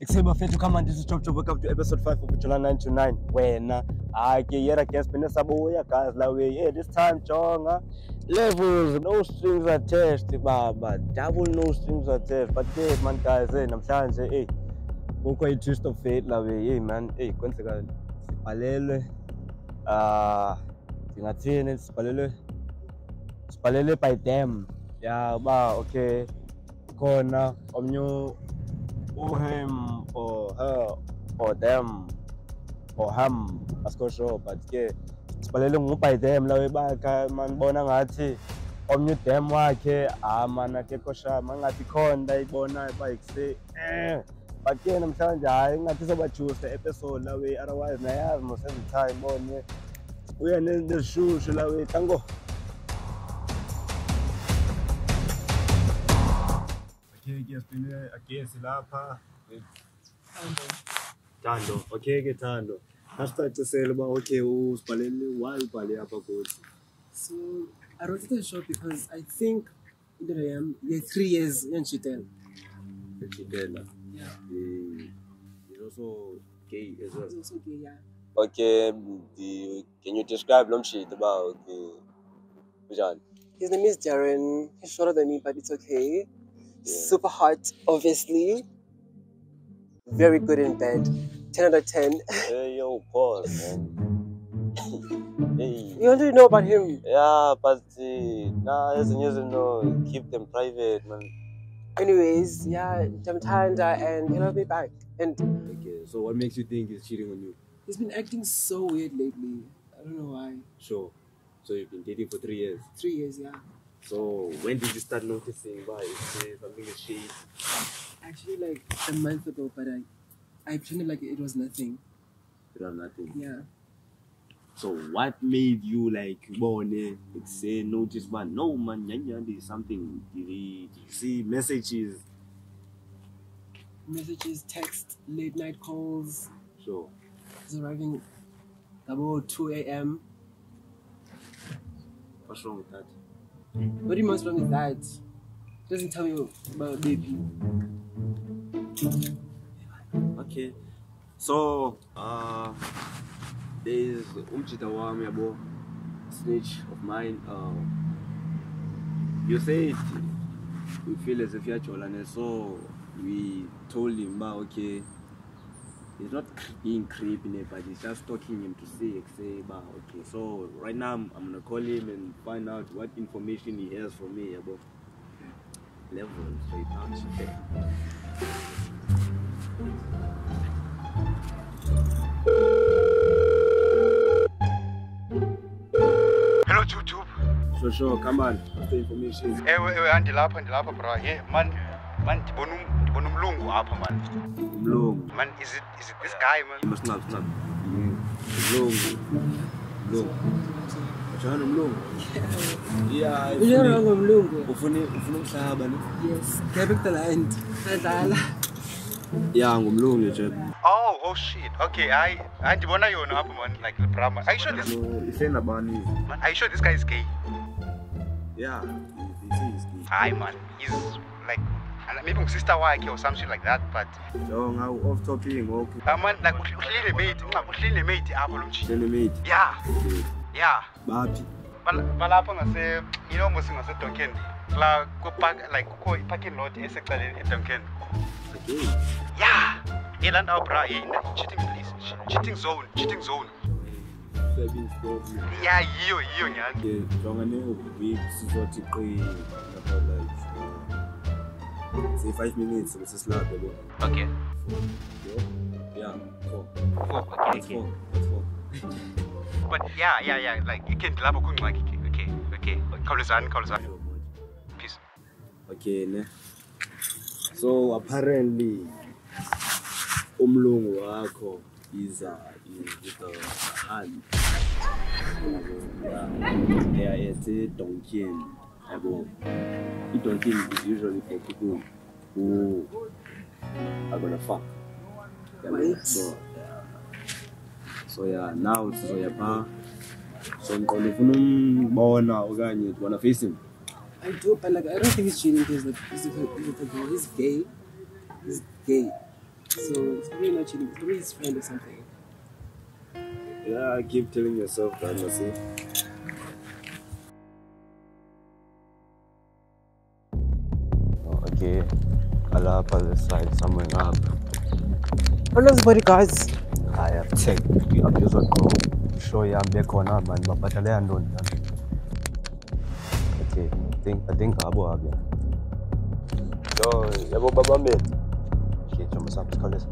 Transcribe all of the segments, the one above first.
ekusebafethu kama ndithi chop chop welcome to episode 5 of Ujola 9 to 9 wena hayi ke yera guys phinde sabuya guys la way yeah this time jonga levels no strings attached baba. Double no strings attached. But hey man guys hey namhlanje hey kukho i twist of fate la way hey man hey kwenzeka sibhalelwe ah ndingathini sibhalelwe sibhalelwe by them. Ya uba okay khona omnye him or her or them or him. Asikho sure but ke sibhalele ngu-by them lawe bakha man bona ngathi omnye udem wakhe ah man akekho sha mangathi khona nto ayibonayo uba ikuse eh. But ke namhlanje hayi ingathi sobajusta episode lawe otherwise nayazi most the time bone. Uya nezishushu lawe tango okay ke sipine agesi lapha Thando okay ke Thando asicacisele uba okay usibhalele why ubhale apha kuthi So I wrote it in short because I think that I am yeah, three years in Chitel. Chitela ah. Yeah. is also gay as well It's also gay, yeah. okay the, can you describe lo mshito uba eh, okay kunjani His name is Darren. He's shorter than me, but it's okay. Yeah. Super hot, obviously. Very good in bed. 10 out of 10. hey yo pause man hey You already know about him. yeah but uh, nah ezinye izinto keep them private man Anyways, yeah, Jamtanda, and he loved me back. And okay so what makes you think he's cheating on you he's been acting so weird lately. I don't know why. sure so you've been dating for three years Three years, yeah. So when did you start noticing why something is shady? Actually, like a month ago, but I, I pretended like it was nothing. You have nothing. Yeah. So what made you like born say notice man no man there's something did, he, did you see messages Messages, text, late night calls. so He's arriving about 2 a.m. what's wrong with that What do you most wrong with that? Doesn't tell me about baby. okay so uh there's umjita wami yabo snitch of mine uh you said we feel as if you're Jolane, so we told him okay he's not being creepy but he's just talking him to say say bah, okay so right now I'm, I'm gonna call him and find out what information he has for me about level straight out Hello YouTube. so sure come on what's the information Ewe ewe andilapha ndilapha bra. Ye man man ndibona um- ndibona umlungu apha man. mlungu Man is it is it this guy man? masinazi sinazi mlungu mlungu njalo mlungu yeah wrong, Mlungu. ufune ufune umhlaba ne Yes. The land. Adala. ya ngumlungu nje Oh oh shit. Okay, I I ndibona yona apha man like bra man. Are you sure this isenabani man? Are you sure this guy is gay? yeah this is Hi man. He's like maybe sister wakhe or something like that but jonga off topic ngoku uh, man like uhl- uhleli mate unga uhleli mate apha lo mjini. senemate Yeah. Yeah. baphi Bal- balapha ngase you know mos ngase Donken. La ku park like kukho i-parking lot esecaleni eDonken. okay Yeah. Yelaa ndawo bra in the cheating place. Cheating zone, cheating zone. saving story Yeah, yiyo yiyo nyani. jonga ne week sizothi qi about like say 5 minutes silapha lo Okay. yeah four Four. Okay, That's okay. four that's four But yeah, yeah, yeah, like ikhe ndilapha kwingxaki ke. Okay, okay. Khawulezani, khawulezani. Peace. okay ne so apparently umlungu wakho is a is with uh, a hand yeah it's a donkin yabo i-donkin is usually for people who are gonna fuck Right. so yeah. so yeah now sizoya pha so ngiqonda ufuna umbona okanye wanna face him I do, but like I don't think he's cheating because like he's, a, he's, a girl. he's gay. He's gay. So it's probably not cheating. It's probably his friend or something. Yeah, I keep telling yourself that, you see. Okay. Alapha this side, somewhere up. Oh, no, body guys. I have checked. Abuzwa go. Show yam bekhona manje babhatala yantoni nani. Okay, I think I think ngabo abya. So, yabo babambeni. Okay, jomba sami sikhawuleza.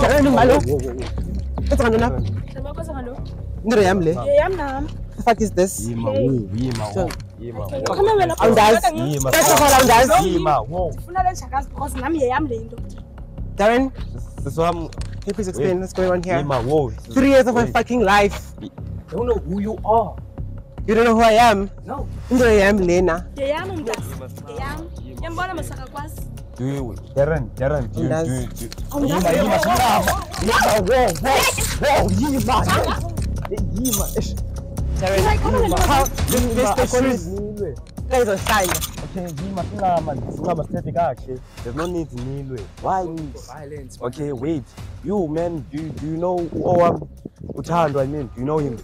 Karen, malo. What's on up? Nama ko sa ano? Ndre yam le. Yam nam. The fuck is this? Yima wo, yima wo, yima wo. Kama wena Awundazi? Yima. First of all, awundazi? Yima wo. Ufuna le nshakazi because nami yeyam le into. Darren, Siswam can you please explain what's going on here? Three years of my fucking life. don't know who you are. You don't know who I am? No. Ndre yam lena. Yeyam mntasi. Yeyam. Yambona masaka kwazi. Do you, Darren, Darren, do you, do you, do you, Awundazi? Yima, Yima, Yima, Yima, wo, wo, wo, Yima, Yima, ish. Darren, Like, come on, Yima. come on. How? This this the truth. Nilwe. Guys are. Okay, Yima, singama, singama sithethe. There's no need nilwe. Why? Oh, violence. Okay, wait. You, man, do you, do you know Owam Uthando, I mean, do you know him?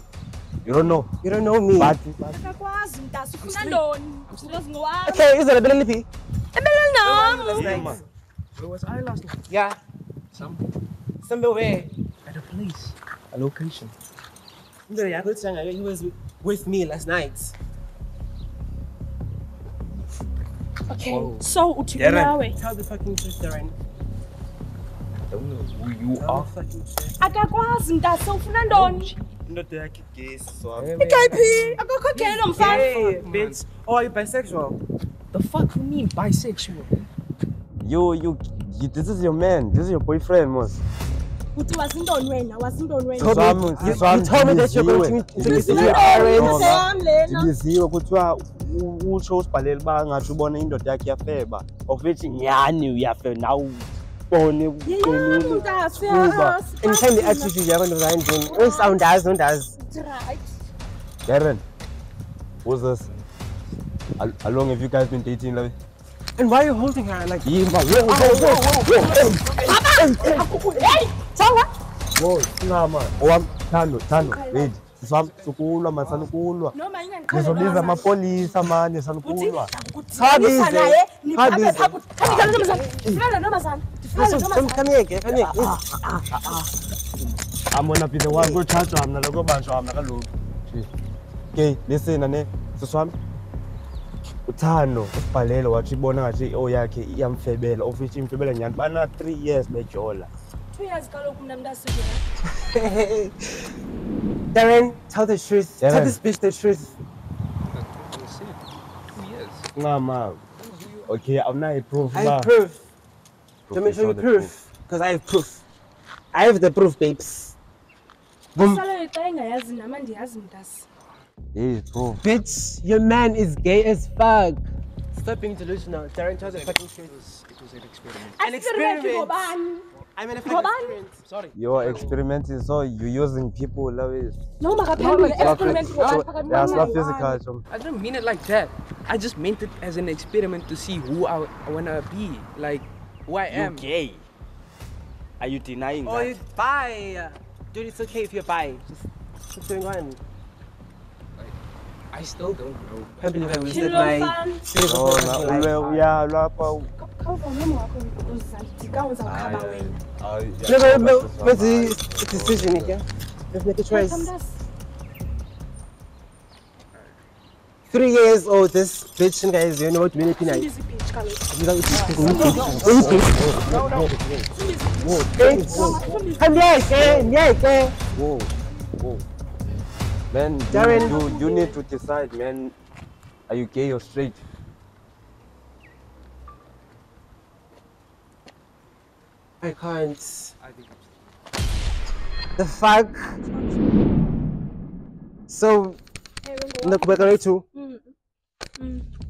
You don't know. You don't know me. But, Akakwazi mntasi ufuna ntoni? Zinto zingowami. Okay, is it a bit lippy? Ebele nam. Where was I last night? Yeah. Some Somewhere where? at a place, a location. Ndre he was with me last night. Okay. So uthi Darren. nawe. Tell the fucking truth, Darren. don't know who you Tell are. the fucking truth. Akakwazi mntasi ufuna ntoni? Indoda yakhe igesi swami. Ikayiphi? Akakho gay lo mfana. Hey, bitch. Oh, are you bisexual? The fuck you mean bisexual? You, you, you, this is your man. This is your boyfriend, Mos. Uthi wazintoni wena? Wazintoni wena? Told me- Swami, you, swami, you told me that you're going to ndiliziwe. introduce me to Ndiliziwe. your No, parents. no. Yam lena. ndibiziwe kuthiwa u- utsho usibhalele uba ngathi ubona indoda yakhe yafeba of which nyhani uyafe nawe ubone Yeyam uqinile mntasi. Kuba. And tell me attitude yakho ndozayindini. Uyisawundazi nondazi. Right. Darren who's this how, how long have you guys been dating like And why are you holding her like yimba wo wo wo Hey, Tonga. wo singama owam thando thando wait siswam sukulwa man sanukulwa Noma ingangikhala. ngizobiza amapolisa manje sanukulwa Kuthibanisa Chabize. naye. Niphathe Chabize. phaku. Kanti kanti ntombazana. Ndifuna ntombazana. Ndifuna Come, come, ntombazana. come here, girl. Come here. I'm gonna be the one go charge am na loko bantu am na kaloku okay listen ane siswami uthando usibhalele wathi ibona ngathi o yakhe iyamfebela of which imfebela nyani bana 3 years bejola years kaloku mna mntasijela. Darren, tell the truth. Darren. Tell this bitch the truth. That's it. Two years. not okay awunayo proof I have proof. Let me show you proof. Because I have proof. I have the proof, babes. Boom. Salo xa engayazi nama ndiyazi mntasi. hey proof Bitch, your man is gay as fuck. Stop being delusional. Darren, tell the fucking It truth. was, it was an experiment. An Experiment experiment. I'm in a experiment. Sorry. you're experimenting so you're using people like No makaphendule experiment ngobani yeah phakathi swa kwami physical I didn't mean it like that. I just meant it as an experiment to see who I, I wanna be, like who I am. You gay are you denying Oh, you bye. Dude, it's okay if you're bi. Just what's going on? I still don't know. can't believe I wasted Chilo my mfana. series of Oh, my na life. ulwe uyalwa apha Khawuva nomo wakho uzazidika uzawukhaba wena. Never made made the decision again. Let's make a choice. Mntasi. Three years old, this bitch guys, you know what minute night. Busy Man, Darren. you, you need to decide, man. Are you gay or straight? I can't. I think I'm The fuck? So, nakubeka noyi-two. Mm.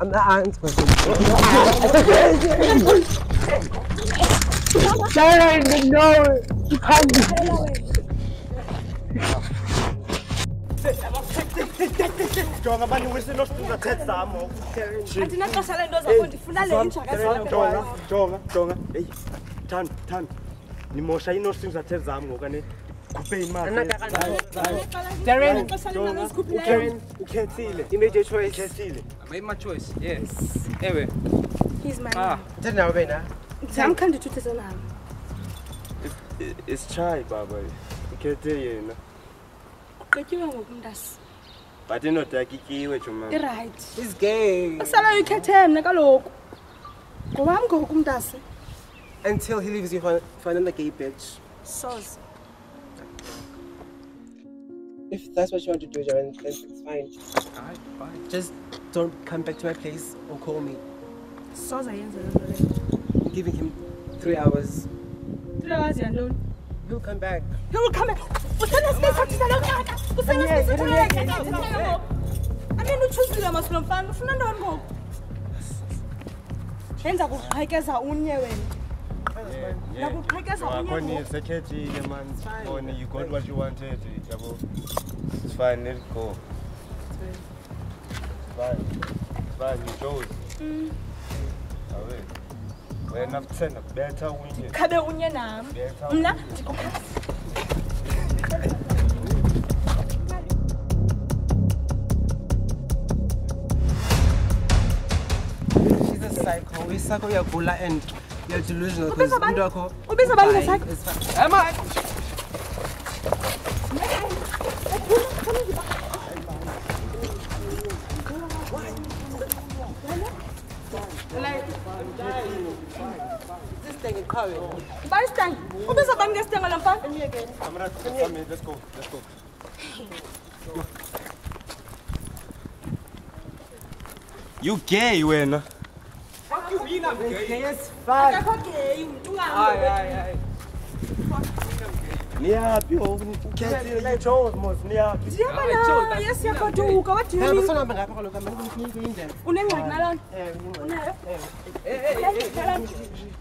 I'm the aunt person. Sharon, no, you can't be. Jonga mani wisinosidinga thetha zamo andinaxesha leento zakho ndifuna le intsha jonga jonga jonga. Eyi thando thando nimosha ii-nostings zathe zam ngokane khuphe imali. Darren, Karen, ukhethile. You made your choice. ukhethile. I made my choice. Yes. Ewe. Ah. Tell now, Bena. ndam khe ndithuthethe nalo isitshayi baba. Ukhethe yena ugqityiwe ngokumntasi but indoda yakhe ityiwe jomani irayithi He's gay. useleyo ikhethe mna kaloku ngowam ngoku umntasi Until he leaves you for, for another gay bitch. soze If that's what you want to do, Darren, then it's fine. Alright, fine. Just don't come back to my place or call me. soze yenze loo I'm giving him three hours. three hours you're alone. He'll come back. Yowukhame usenesipeyisathiza lo nyaka usenesipeyisathiza amini utshuzile masilo mfana. Ufuna ntoni ngoku? Yenza kuqhekeza unye wena. Ndakuqhekeza unye sekhethile man. Khona you got what you wanted yabo it's fine let it go. It's fine. It's fine you chose. Awe wena kuthena kubetha unye. Khabe unye nam. Mna unye. Psycho. We're psycho, you're gula and you're delusional. Ubiza Because abantu- Ndoko. ubiza abantu nge-psycho? It's fine. Am I? This thing is coming. uba isitenge ubiza abantu ngesitenge lo mfana Amra come let's go let's go You gay wena niyapi ukhethileyesiyagoduka wathiyouhambe ngapha kaloku indlela? Unengxaki nalona? Eh, Unayoakho eh?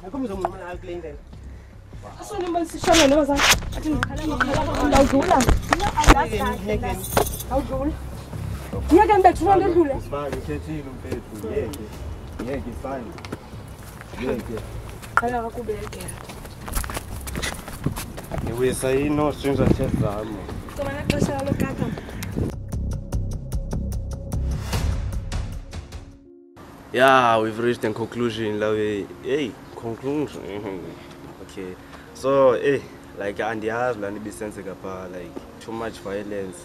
eh, mzomnqumelayo kule indlela. Asonimbonisishone nozam athi ndikhalangawudlula awudlula. Yeke mbethu nto ndedlule yeke ifani kakubekela Niwisa ii-nostrings zathe zam cobana xesha lalo kaka Yeah, we've reached a conclusion. La we hey conclusion. Okay. So hey like andiyazi laa nto ibisenzeka phaa like too much violence.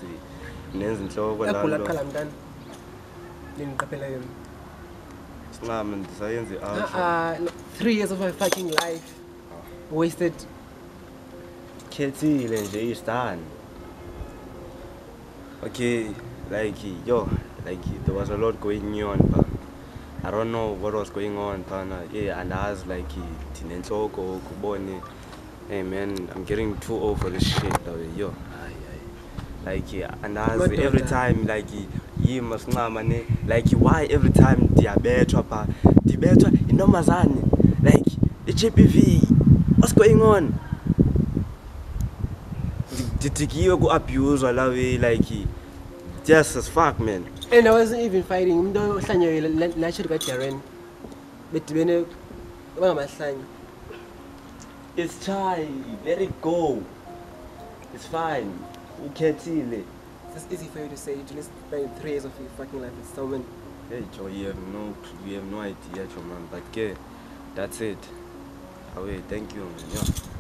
Nenza intloko laa nto yona. Sincama ndisayenze outro Uh-uh, no, three years of my fucking life wasted. khethile nje istani okay like yo like there was a lot going on but i don't know what was going on phana uh, yeah andazi like ndinentloko kubone hey man i'm getting too old for this shit though yo. Ay, ay. like andazi every time like yima sincama ne like why every time ndiyabethwa pha ndibethwa intombazane like i-gbv what's going on ndidikiwe ku-abuswa la way like just as fuck man And I wasn't even fighting. Umuntu ohlanywe lasho lika Darren. Bedibene bangamahlanye. it's chai let it go it's fine ukhethile It's easy for you to say. You just spend three years of your fucking life with someone. hey joe you have no you have no idea joe man but yeah, that's it away thank you man yeah.